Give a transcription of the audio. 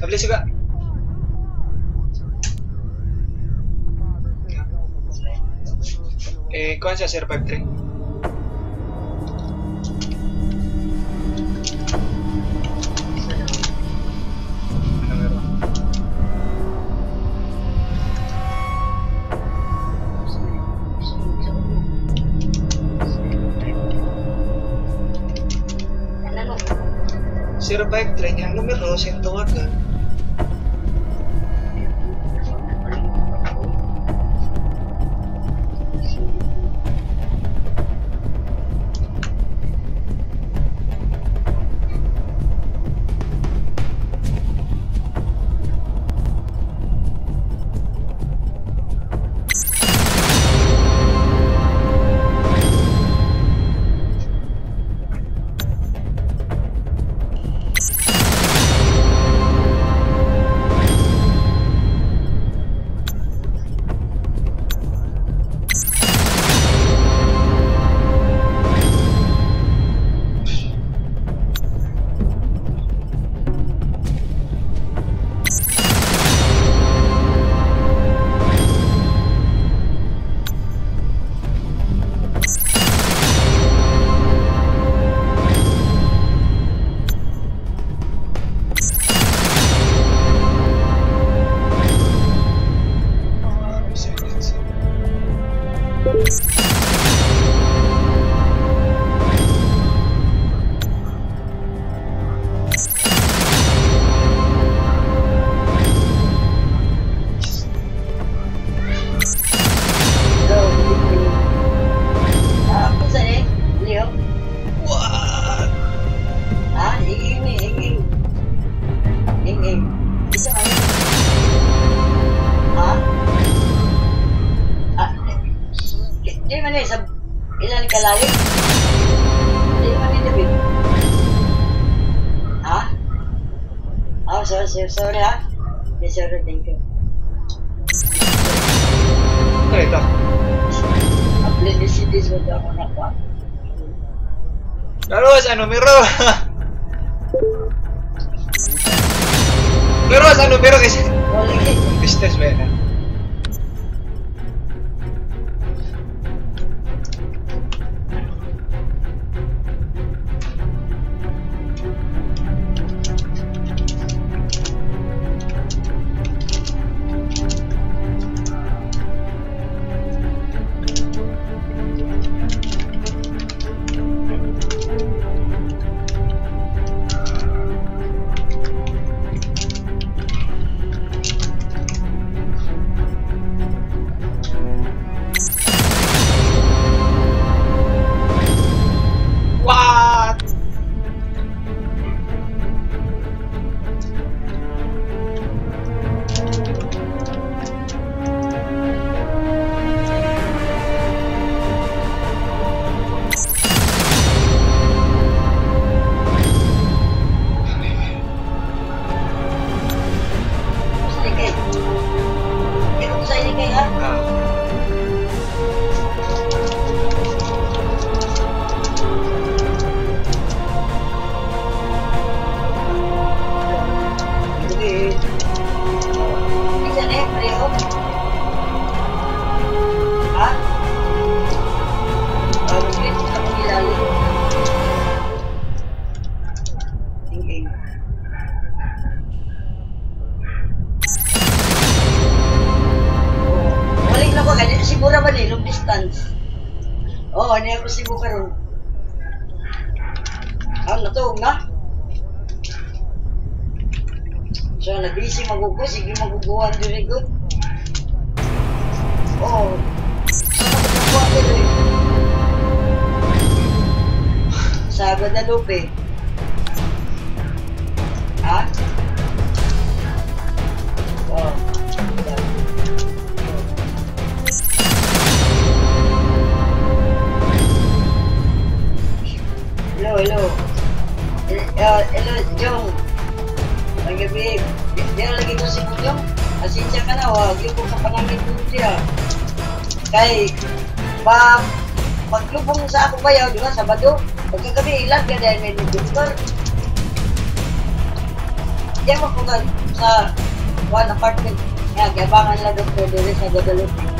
Mabilis ka. Eh, kuhan siya, 053. Zero five train yang numero 104 you di, di man eh, sa ilan kalayo? Di man eh, David. Ha? Oh, sorry, sorry, sorry ha? Yes, sorry, thank you. Ano ito? Apply ni si Diz, wag ako nakwa. Laros, ano, numero? Laros, ano? Wala eh. Business ba ni long distance. Oh, ano ako siguro karon. Ah, natuog na. So, nabisi magugo, sige maguguhan din good. Oh, saan ako maguguhan din Sa Guadalupe. Ha? Gabi, di di na lagi ko si Jong. Asensya ka na, wag yung kung kapanamit ko siya. Kay, pa, paglubong sa ako bayaw, di ba, Sabado, pagkagabi, ilan ka dahil may doktor. di mo ka sa one apartment. Nga, gabangan lang doktor dito sa Guadalupe.